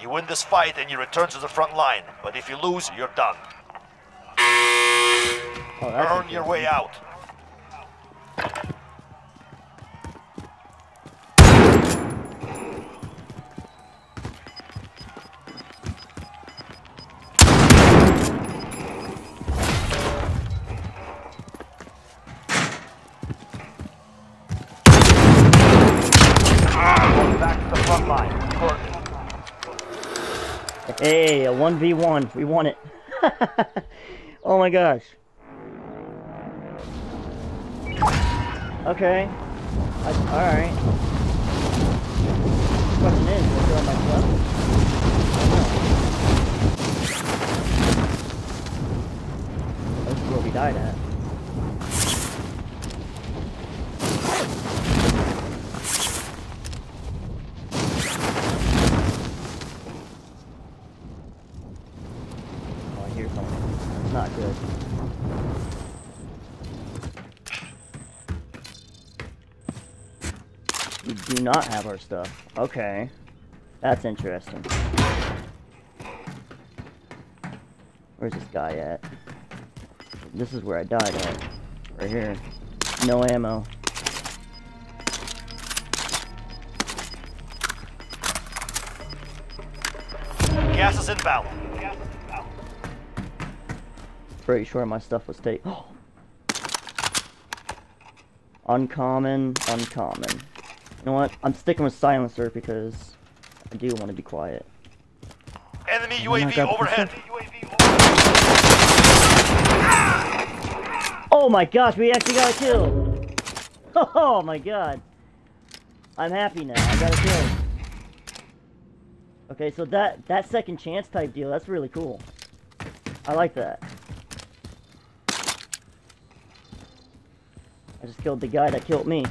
You win this fight and you return to the front line, but if you lose, you're done. Oh, Earn your way out. Going back to the front line. Good. Hey, a 1v1. We won it. oh my gosh. Okay. Alright. Question is, my? This is where we died at. Oh, I hear something. It's not good. We do not have our stuff. Okay. That's interesting. Where's this guy at? This is where I died at. Right here. No ammo. Gas is inbound. Pretty sure my stuff was taken. uncommon, uncommon. You know what? I'm sticking with silencer because I do want to be quiet. Enemy Oh my UAV God, overhead. Oh my gosh, we actually got a kill! Oh my god. I'm happy now, I got a kill. Okay, so that, that second chance type deal, that's really cool. I like that. I just killed the guy that killed me.